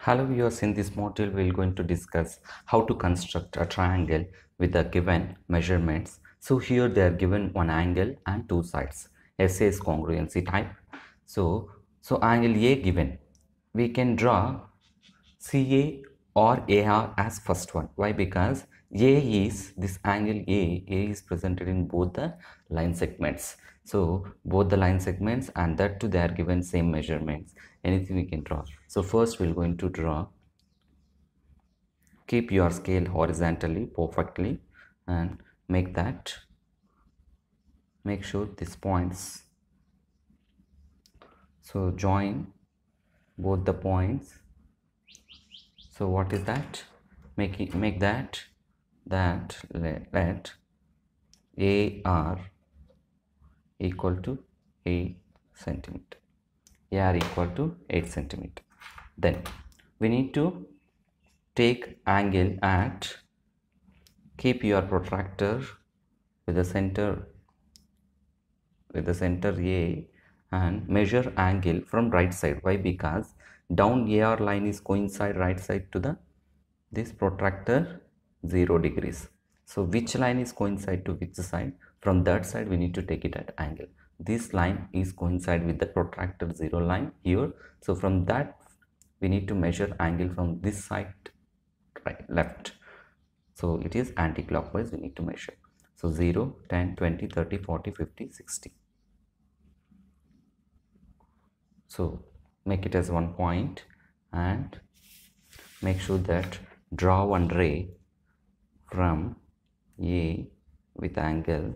Hello viewers, in this module we are going to discuss how to construct a triangle with the given measurements. So here they are given one angle and two sides. SA is congruency type. So, so angle A given, we can draw CA or AR as first one. Why? Because A is this angle A, A is presented in both the line segments. So both the line segments and that too they are given same measurements. Anything we can draw. So first we're going to draw. Keep your scale horizontally perfectly and make that. Make sure these points. So join both the points so what is that make it make that that let, let ar equal to 8 centimeter. Ar equal to 8 centimeter. Then we need to take angle at keep your protractor with the center with the center a and measure angle from right side. Why? Because down AR line is coincide right side to the this protractor 0 degrees so which line is coincide to which side from that side we need to take it at angle. This line is coincide with the protractor 0 line here. So from that we need to measure angle from this side right left. So it is anti-clockwise we need to measure. So 0 10 20 30 40 50 60 so make it as one point and make sure that draw one ray from A with angle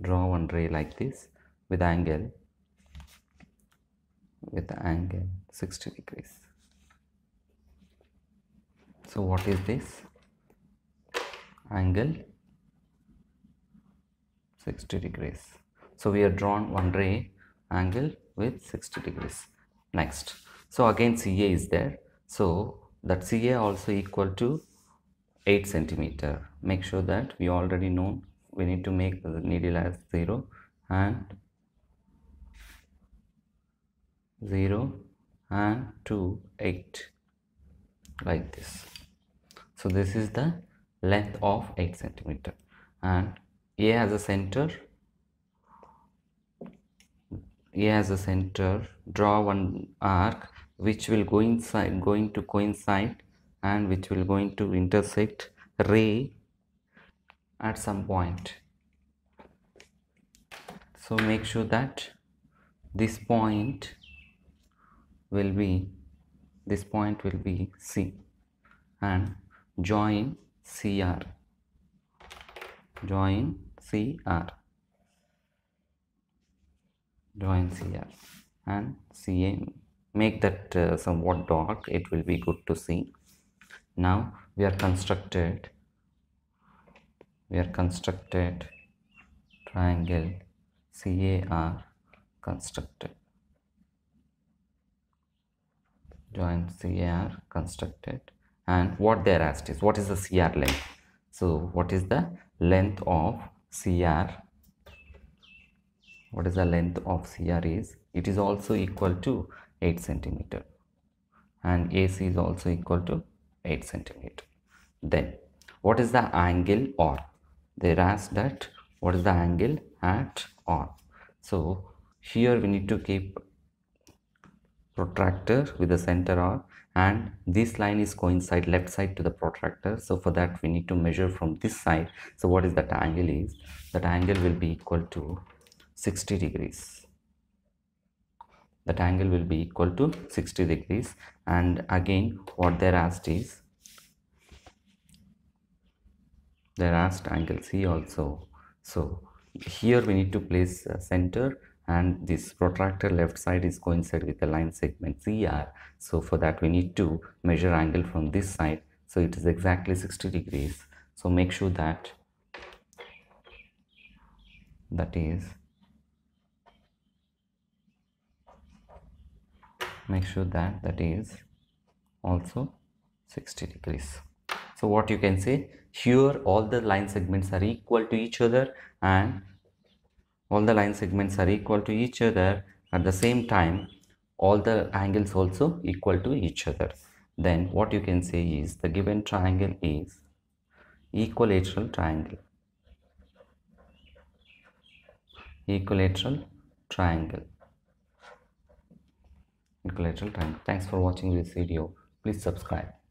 draw one ray like this with angle with angle 60 degrees. So what is this? Angle 60 degrees. So we have drawn one ray angle with 60 degrees. Next. So again CA is there. So that CA also equal to 8 centimeter. Make sure that we already know we need to make the needle as 0 and 0 and 2 8 like this. So this is the length of 8 centimeter. And A has a center. A as a center. Draw one arc which will go inside going to coincide and which will going to intersect ray at some point. So make sure that this point will be this point will be C and join CR join CR join CR and CA make that uh, somewhat dark. It will be good to see now we are constructed we are constructed triangle CAR constructed. Join CAR constructed. And what they are asked is what is the CR length? So what is the length of CR what is the length of CR is it is also equal to 8 centimeter. And AC is also equal to 8 centimeter. Then what is the angle or they asked that what is the angle at or so here we need to keep protractor with the center R and this line is coincide left side to the protractor. So for that we need to measure from this side. So what is that angle is? That angle will be equal to 60 degrees. That angle will be equal to 60 degrees. And again what they're asked is they're asked angle C also. So here we need to place uh, center and this protractor left side is coincide with the line segment CR so for that we need to measure angle from this side. So it is exactly 60 degrees. So make sure that that is make sure that that is also 60 degrees so what you can say here all the line segments are equal to each other and all the line segments are equal to each other at the same time all the angles also equal to each other. Then what you can say is the given triangle is equilateral triangle. Equilateral triangle. Equilateral triangle. Thanks for watching this video. Please subscribe